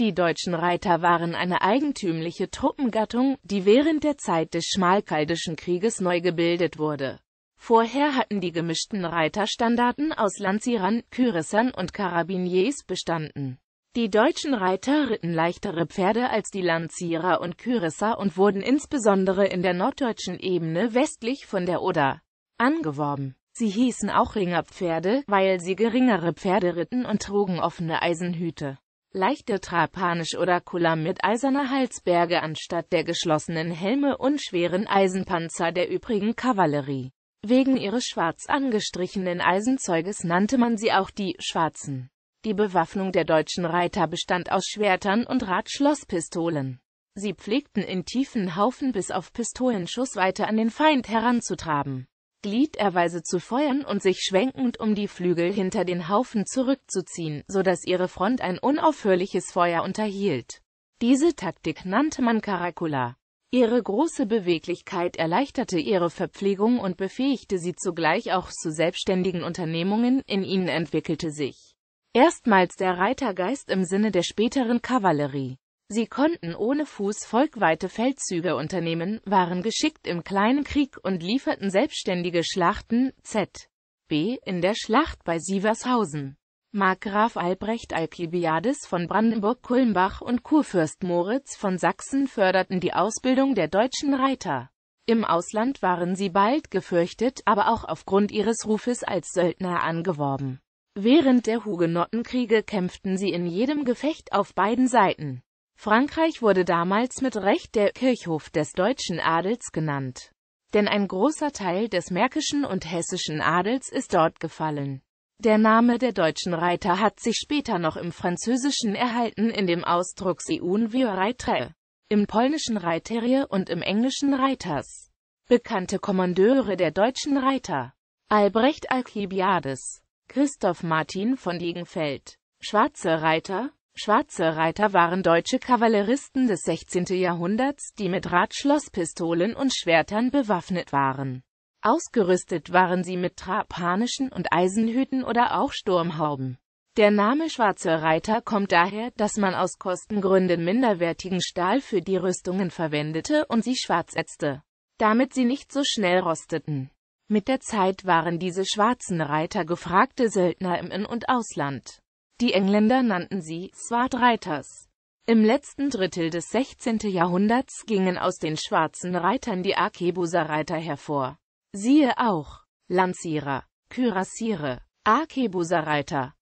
Die deutschen Reiter waren eine eigentümliche Truppengattung, die während der Zeit des Schmalkaldischen Krieges neu gebildet wurde. Vorher hatten die gemischten Reiterstandarten aus Lancierern, Kürassern und Karabiniers bestanden. Die deutschen Reiter ritten leichtere Pferde als die Lancierer und Kürisser und wurden insbesondere in der norddeutschen Ebene westlich von der Oder angeworben. Sie hießen auch Ringerpferde, weil sie geringere Pferde ritten und trugen offene Eisenhüte. Leichte Trapanisch oder Kulam mit eiserner Halsberge anstatt der geschlossenen Helme und schweren Eisenpanzer der übrigen Kavallerie. Wegen ihres schwarz angestrichenen Eisenzeuges nannte man sie auch die Schwarzen. Die Bewaffnung der deutschen Reiter bestand aus Schwertern und Radschlosspistolen. Sie pflegten in tiefen Haufen bis auf Pistolenschussweite an den Feind heranzutraben, gliederweise zu feuern und sich schwenkend um die Flügel hinter den Haufen zurückzuziehen, so dass ihre Front ein unaufhörliches Feuer unterhielt. Diese Taktik nannte man Caracula. Ihre große Beweglichkeit erleichterte ihre Verpflegung und befähigte sie zugleich auch zu selbstständigen Unternehmungen, in ihnen entwickelte sich erstmals der Reitergeist im Sinne der späteren Kavallerie. Sie konnten ohne Fuß volkweite Feldzüge unternehmen, waren geschickt im kleinen Krieg und lieferten selbstständige Schlachten, z. B. in der Schlacht bei Sievershausen. Markgraf Albrecht Alkibiades von Brandenburg-Kulmbach und Kurfürst Moritz von Sachsen förderten die Ausbildung der deutschen Reiter. Im Ausland waren sie bald gefürchtet, aber auch aufgrund ihres Rufes als Söldner angeworben. Während der Hugenottenkriege kämpften sie in jedem Gefecht auf beiden Seiten. Frankreich wurde damals mit Recht der Kirchhof des deutschen Adels genannt. Denn ein großer Teil des märkischen und hessischen Adels ist dort gefallen. Der Name der deutschen Reiter hat sich später noch im Französischen erhalten in dem Ausdruck «un vieux Reitre», im polnischen Reiterie und im englischen Reiters. Bekannte Kommandeure der deutschen Reiter Albrecht Alkibiades, Christoph Martin von Degenfeld, Schwarze Reiter, Schwarze Reiter waren deutsche Kavalleristen des 16. Jahrhunderts, die mit Radschlosspistolen und Schwertern bewaffnet waren. Ausgerüstet waren sie mit trapanischen und Eisenhüten oder auch Sturmhauben. Der Name Schwarze Reiter kommt daher, dass man aus Kostengründen minderwertigen Stahl für die Rüstungen verwendete und sie schwarz ätzte, damit sie nicht so schnell rosteten. Mit der Zeit waren diese schwarzen Reiter gefragte Söldner im In- und Ausland. Die Engländer nannten sie Sword Reiters. Im letzten Drittel des 16. Jahrhunderts gingen aus den schwarzen Reitern die Arkebuser Reiter hervor. Siehe auch Lancierer, Kürassiere, Arkebuserreiter